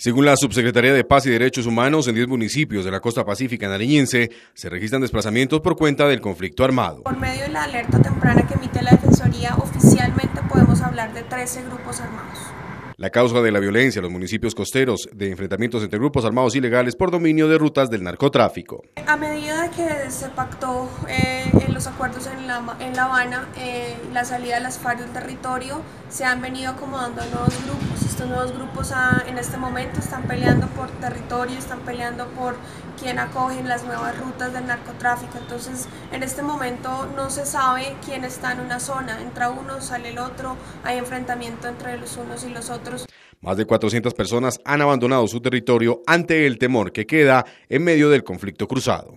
Según la Subsecretaría de Paz y Derechos Humanos, en 10 municipios de la costa pacífica nariñense se registran desplazamientos por cuenta del conflicto armado. Por medio de la alerta temprana que emite la Defensoría, oficialmente podemos hablar de 13 grupos armados. La causa de la violencia en los municipios costeros de enfrentamientos entre grupos armados ilegales por dominio de rutas del narcotráfico. A medida que se pactó eh, en los acuerdos en La, en la Habana eh, la salida de las FARC del territorio, se han venido acomodando nuevos grupos. Estos nuevos grupos en este momento están peleando por territorio, están peleando por quién acogen las nuevas rutas del narcotráfico. Entonces, en este momento no se sabe quién está en una zona. Entra uno, sale el otro, hay enfrentamiento entre los unos y los otros más de 400 personas han abandonado su territorio ante el temor que queda en medio del conflicto cruzado.